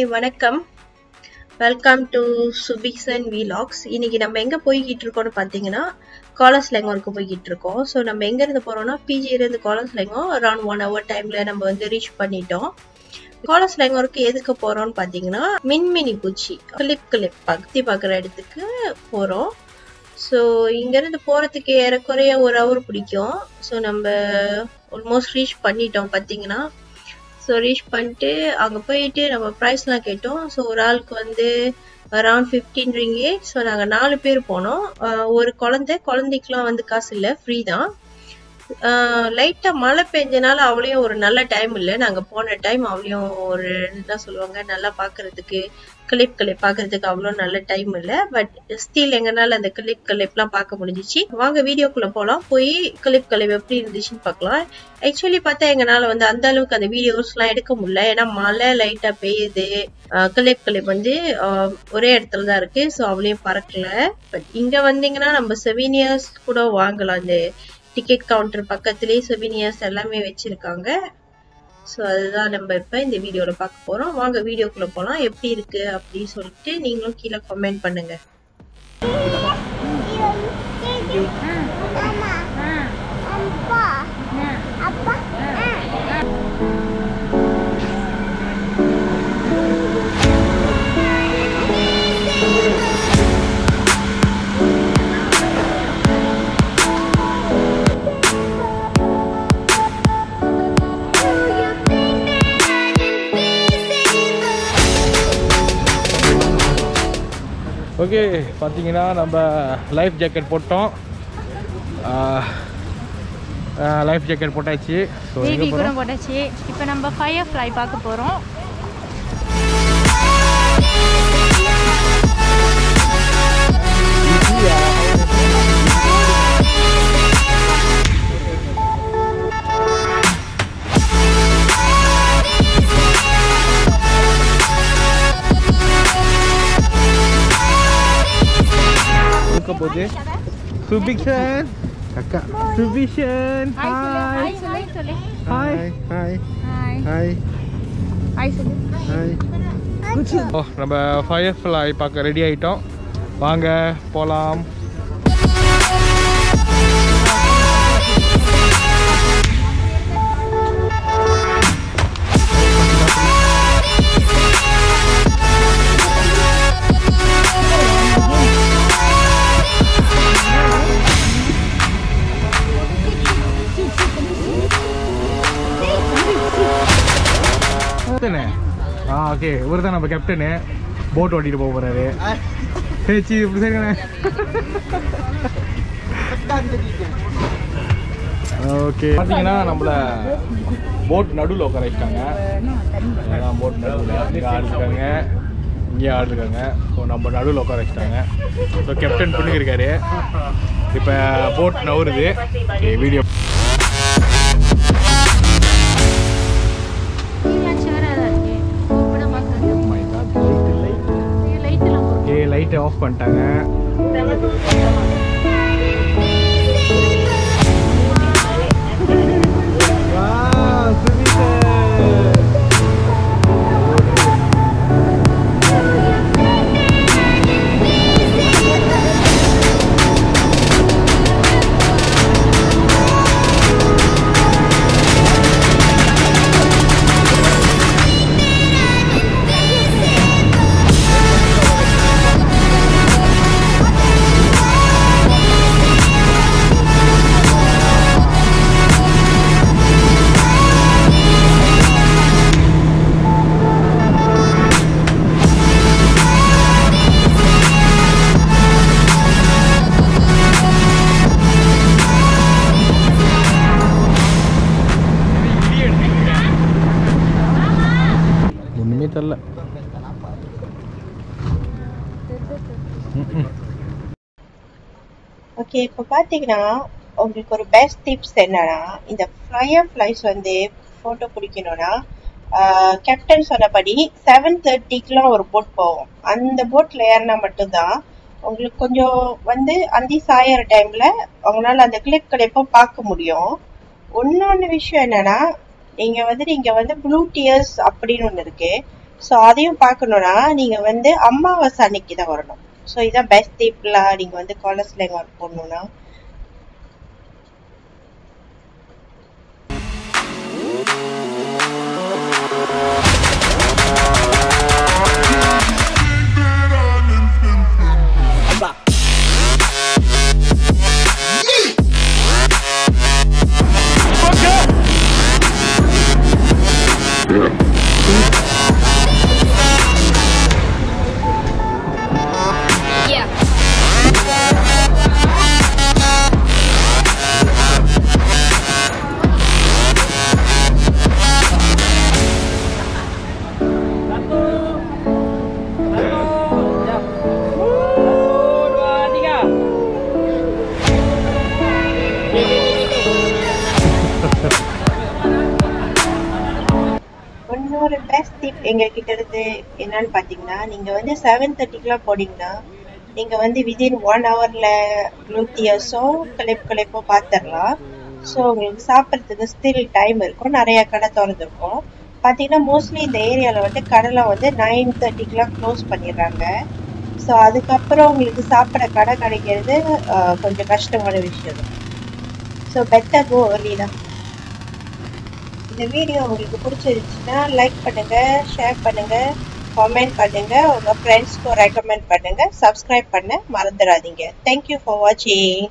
Hi வணக்கம் welcome to Subikshan vlogs இன்னைக்கு நம்ம எங்க போய்கிட்டு இருக்கோம்னு பார்த்தீங்கன்னா காலஸ் லெங்கோருக்கு போய்கிட்டு இருக்கோம். ஸோ நம்ம எங்க இருந்து போறோம்னா பிஜி இருந்து காலஸ் லெங்கோ அரௌண்ட் ஒன் ஹவர் டைம்ல நம்ம வந்து ரீச் பண்ணிட்டோம். காலஸ் லெங்கோருக்கு எதுக்கு போறோம்னு பார்த்தீங்கன்னா மின்மினி பூச்சி கிளிப் கிளிப் பக்தி பார்க்குற இடத்துக்கு போறோம். ஸோ இங்கேருந்து போகிறதுக்கு ஏறக்குறைய ஒரு ஹவர் பிடிக்கும். ஸோ நம்ம ஆல்மோஸ்ட் ரீச் பண்ணிட்டோம் பார்த்தீங்கன்னா ஸோ ரீச் பண்ணிட்டு அங்கே போயிட்டு நம்ம ப்ரைஸ்லாம் கேட்டோம். ஸோ ஒரு ஆளுக்கு வந்து அரவுண்ட் ஃபிஃப்டீன் ரிங்கே ஸோ நாங்கள் நாலு பேர் போனோம். ஒரு குழந்தை குழந்தைக்கெலாம் வந்து காசு இல்லை ஃப்ரீ தான். லைட்டா மழை பெஞ்சனால அவளையும் ஒரு நல்ல டைம் இல்லை. நாங்கள் போன டைம் அவளையும் ஒரு என்ன சொல்லுவாங்க நல்லா பார்க்கறதுக்கு கிளிப் கிளிப் பார்க்கறதுக்கு அவ்வளோ நல்ல டைம் இல்லை. பட் ஸ்டில் எங்கனால அந்த கிளிப் கிளிப்லாம் பார்க்க முடிஞ்சிச்சு. வாங்க வீடியோக்குள்ளே போகலாம் போய் கிளிப் கிளிப் எப்படி இருந்துச்சுன்னு பார்க்கலாம் ஆக்சுவலி பார்த்தா எங்கனால வந்து அந்த அளவுக்கு அந்த வீடியோஸ்லாம் எடுக்க முடியல. ஏன்னா மழை லைட்டா பெய்யுது. கிளிப் கிளிப் வந்து ஒரே இடத்துல தான் இருக்கு. ஸோ அவளையும் பறக்கல. பட் இங்க வந்தீங்கன்னா நம்ம செவீனியர்ஸ் கூட வாங்கலாம். அந்த டிக்கெட் கவுண்டர் பக்கத்துலேயே செவீனியர்ஸ் எல்லாமே வச்சிருக்காங்க. ஸோ அதுதான் நம்ம இப்போ இந்த வீடியோவில் பார்க்க போகிறோம் வாங்க வீடியோக்குள்ளே போகலாம் எப்படி இருக்குது அப்படின்னு சொல்லிட்டு நீங்களும் கீழே கமெண்ட் பண்ணுங்க. ஓகே பார்த்தீங்கன்னா நம்ம லைஃப் ஜாக்கெட் போட்டோம். லைஃப் ஜாக்கெட் போட்டாச்சு. போட்டாச்சு. இப்போ நம்ம ஃபயர் ஃப்ளை பார்க்க போகிறோம் போகுது சுபிக்ஷன் அக்கா. சுபிக்ஷன் ஹாய் சொல்லு. சொல்லு. ஹாய் ஹாய் ஹாய் ஹாய் நம்ம ஃபயர் ஃப்ளை பார்க்க ரெடி ஆகிட்டோம் வாங்க போகலாம் ஓகே இவர் தான் நம்ம கேப்டனு போட் ஓட்டிட்டு போக போறாரு. பேச்சு இப்படி சரிங்கண்ணே ஓகே பார்த்தீங்கன்னா நம்மள போட் நடுவில் உட்கார வச்சிட்டாங்க. ஏன்னா போட் நடுவில் இங்கே ஆள் இருக்காங்க. இங்கே ஆள் இருக்காங்க. ஸோ நம்ம நடுவில் உட்கார வச்சிட்டாங்க. ஸோ கேப்டன் பண்ணிக்கிருக்காரு இப்போ போட் நவுறுது வீடியோ லைட்டை ஆஃப் பண்ணிட்டாங்க. தெரில ஓகே இப்போ பார்த்தீங்கன்னா உங்களுக்கு ஒரு பெஸ்ட் டிப்ஸ் என்னன்னா இந்த ஃப்ளையர் ஃப்ளைஸ் வந்து ஃபோட்டோ பிடிக்கணும்னா கேப்டன் சொன்னபடி செவன் தேர்ட்டிக்கெலாம் ஒரு போட் போகும். அந்த போட்டில் ஏறினா மட்டும்தான் உங்களுக்கு கொஞ்சம் வந்து அந்தி சாயிற டைமில் உங்களால் அந்த கிளிப் கிளிப்பை பார்க்க முடியும். இன்னொன்று விஷயம் என்னன்னா நீங்கள் வந்து நீங்கள் வந்து ப்ளூ டியர்ஸ் அப்படின்னு ஒன்று இருக்குது ஸோ அதையும் பார்க்கணுன்னா நீங்கள் வந்து அமாவாசை அன்னைக்கு தான் வரணும். ஸோ இதான் பெஸ்ட் தீப்லாம் நீங்கள் வந்து காலேஜில் எங்கே ஒர்க் பண்ணணும்னா இன்னொரு பெஸ்ட் டிப் எங்ககிட்ட இருந்து என்னன்னு பார்த்தீங்கன்னா நீங்கள் வந்து செவன் தேர்ட்டிக்கெலாம் போனீங்கன்னா நீங்கள் வந்து விதின் ஒன் ஹவரில் க்ளூத்தியஸோ கிளைப்பு கிளைப்போ பார்த்துடலாம் ஸோ உங்களுக்கு சாப்பிட்றதுக்கு ஸ்டில் டைம் இருக்கும். நிறையா கடை திறந்துருக்கும். பார்த்தீங்கன்னா மோஸ்ட்லி இந்த ஏரியாவில் வந்து கடைலாம் வந்து நைன் தேர்ட்டிக்கெலாம் க்ளோஸ் பண்ணிடுறாங்க. ஸோ அதுக்கப்புறம் உங்களுக்கு சாப்பிட கடை கிடைக்கிறது கொஞ்சம் கஷ்டமான விஷயம். ஸோ பெட்டர் கோ தான். இந்த வீடியோ உங்களுக்கு பிடிச்சிருந்துச்சுன்னா லைக் பண்ணுங்கள் ஷேர் பண்ணுங்கள் கமெண்ட் பண்ணுங்கள் உங்கள் ஃப்ரெண்ட்ஸ்க்கு ரெக்கமெண்ட் பண்ணுங்கள் சப்ஸ்கிரைப் பண்ண மறந்துடாதீங்க. தேங்க்யூ ஃபார் வாட்சிங்